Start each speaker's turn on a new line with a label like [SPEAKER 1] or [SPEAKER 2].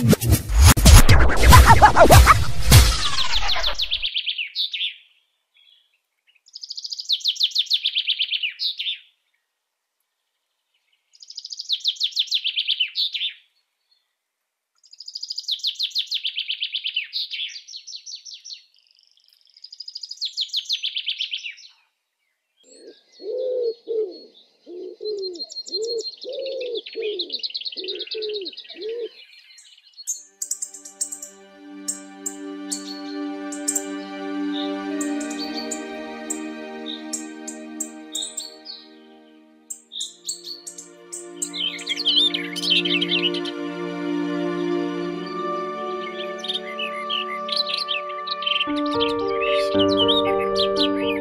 [SPEAKER 1] Thank you.
[SPEAKER 2] Música